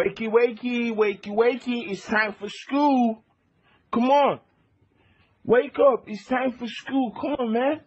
Wakey, wakey, wakey, wakey. It's time for school. Come on. Wake up. It's time for school. Come on, man.